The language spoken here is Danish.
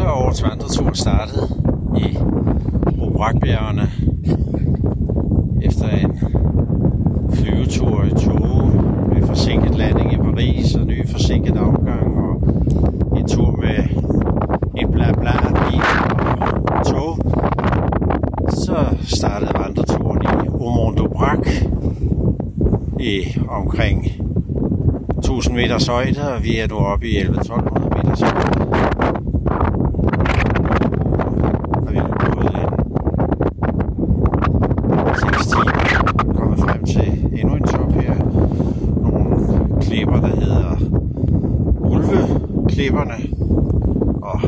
Så er årets vandretur startet i Obrakbjergene efter en flyvetur i tog med forsinket landing i Paris og ny forsinket afgang og en tur med en bla bla bil og tog. Så startede vandreturen i Omont Dobrak i omkring 1000 meters højde, og vi er nu oppe i 11-1200 meters højde. der hedder Ulveklipperne. Og